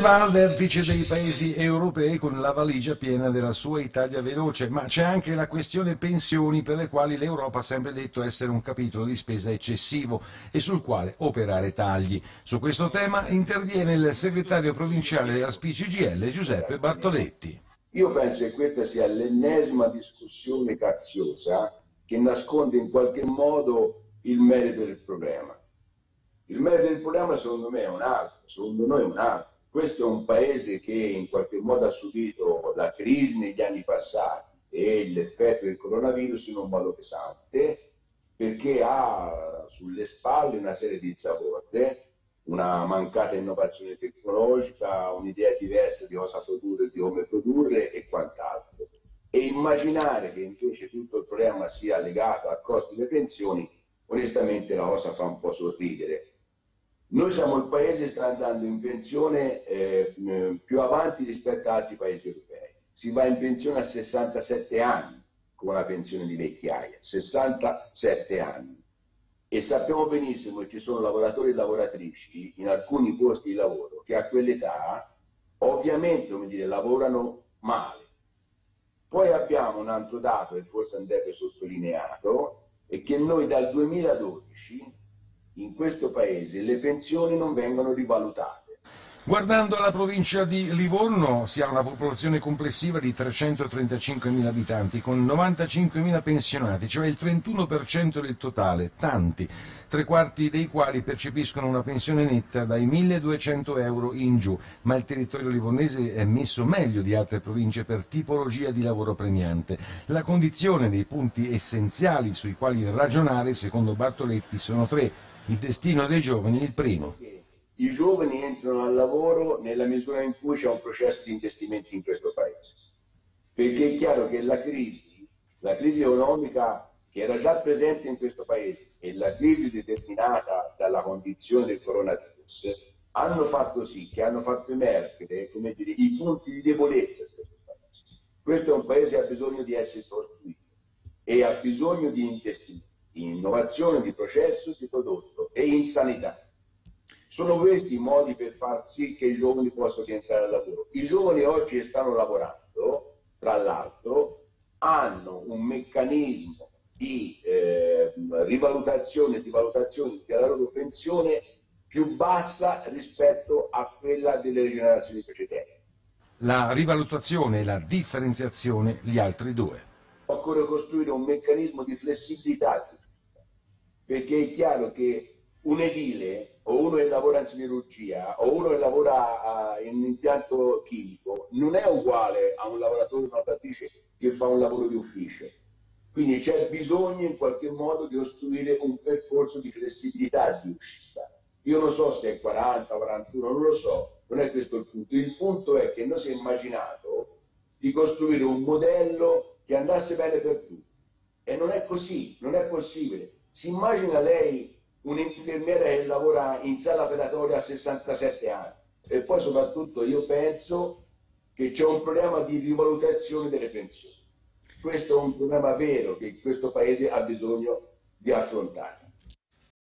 Va al vertice dei paesi europei con la valigia piena della sua Italia veloce, ma c'è anche la questione pensioni per le quali l'Europa ha sempre detto essere un capitolo di spesa eccessivo e sul quale operare tagli. Su questo tema interviene il segretario provinciale della SPCGL Giuseppe Bartoletti. Io penso che questa sia l'ennesima discussione caziosa che nasconde in qualche modo il merito del problema. Il merito del problema secondo me è un altro, secondo noi è un altro questo è un paese che in qualche modo ha subito la crisi negli anni passati e l'effetto del coronavirus in un modo pesante perché ha sulle spalle una serie di zavorte, una mancata innovazione tecnologica, un'idea diversa di cosa produrre, di come produrre e quant'altro. E immaginare che invece tutto il problema sia legato al costo delle pensioni, onestamente la cosa fa un po' sorridere noi siamo il paese che sta andando in pensione eh, più avanti rispetto ad altri paesi europei. Si va in pensione a 67 anni con la pensione di vecchiaia, 67 anni. E sappiamo benissimo che ci sono lavoratori e lavoratrici in alcuni posti di lavoro che a quell'età ovviamente come dire, lavorano male. Poi abbiamo un altro dato che forse andrebbe sottolineato, è che noi dal 2012 in questo paese le pensioni non vengono rivalutate. Guardando la provincia di Livorno si ha una popolazione complessiva di 335.000 abitanti con 95.000 pensionati, cioè il 31% del totale, tanti, tre quarti dei quali percepiscono una pensione netta dai 1.200 euro in giù, ma il territorio livornese è messo meglio di altre province per tipologia di lavoro premiante. La condizione dei punti essenziali sui quali ragionare, secondo Bartoletti, sono tre il destino dei giovani il primo. I giovani entrano al lavoro nella misura in cui c'è un processo di investimenti in questo paese. Perché è chiaro che la crisi, la crisi economica che era già presente in questo paese e la crisi determinata dalla condizione del coronavirus hanno fatto sì che hanno fatto emergere dire, i punti di debolezza di questo paese. Questo è un paese che ha bisogno di essere costruito e ha bisogno di investimenti in innovazione di processo, di prodotto e in sanità. Sono questi i modi per far sì che i giovani possano rientrare al lavoro. I giovani oggi che stanno lavorando, tra l'altro, hanno un meccanismo di eh, rivalutazione e di valutazione della loro pensione più bassa rispetto a quella delle generazioni precedenti. La rivalutazione e la differenziazione, gli altri due. Occorre costruire un meccanismo di flessibilità perché è chiaro che un edile o uno che lavora in siderurgia o uno che lavora in un impianto chimico non è uguale a un lavoratore o una lavoratrice che fa un lavoro di ufficio. Quindi c'è bisogno in qualche modo di costruire un percorso di flessibilità di uscita. Io non so se è 40, 41, non lo so, non è questo il punto. Il punto è che noi si è immaginato di costruire un modello che andasse bene per tutti. E non è così, non è possibile. Si immagina lei un'infermiera che lavora in sala operatoria a 67 anni e poi soprattutto io penso che c'è un problema di rivalutazione delle pensioni. Questo è un problema vero che questo Paese ha bisogno di affrontare.